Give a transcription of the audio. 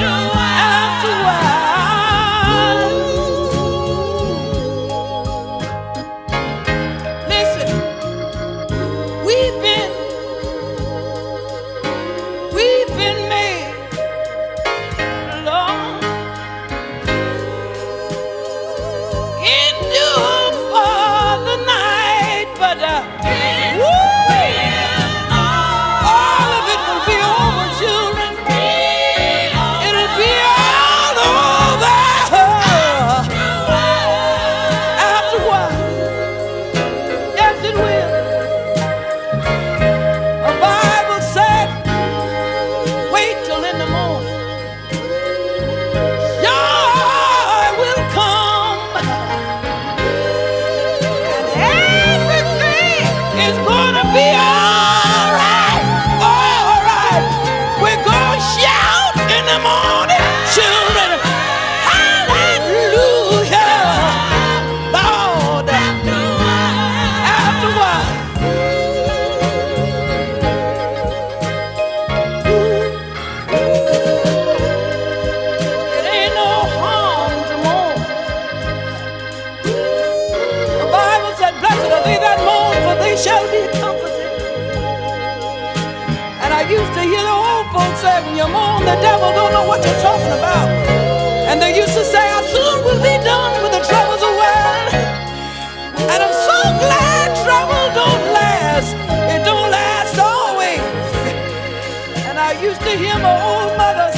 do wanna be out. I used to hear the old folks say, when you moan, the devil don't know what you're talking about. And they used to say, I soon will be done with the troubles of world. And I'm so glad trouble don't last. It don't last always. And I used to hear my old mother